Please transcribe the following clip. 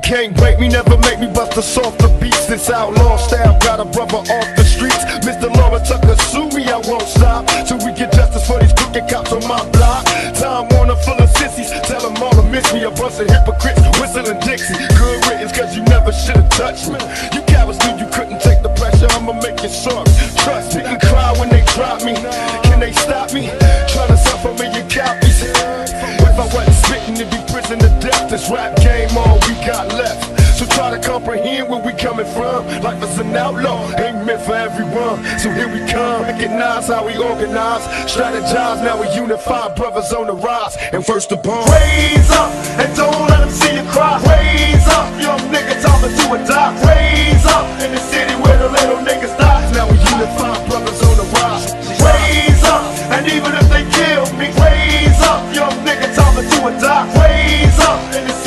You can't break me, never make me bust a softer beats. This outlaw style got a brother off the streets. Mrs. Delores Tucker, sue me, I won't stop. Till we get justice for these crooked cops on my block. Time Warner full of sissies, tell them all to miss me. A bunch of hypocrites, whistling Dixie. Good riddance, cause you never should've touched me. You cowards knew you couldn't take the pressure, I'ma make you soft. Trust me, and cry when they drop me. Can they stop me? Tryna death. This rap game, all we got left. So try to comprehend where we coming from. Life is an outlaw, ain't meant for everyone. So here we come, recognize how we organize, strategize. Now we unify, brothers on the rise, and first the bomb. Raise up and don't let them see you cry. Raise up, young nigga, time to do or die. Raise up in the city where the little niggas die. Now we unify, brothers on the rise. Raise up, and even if they kill me, raise up, young nigga, time to do or die up in the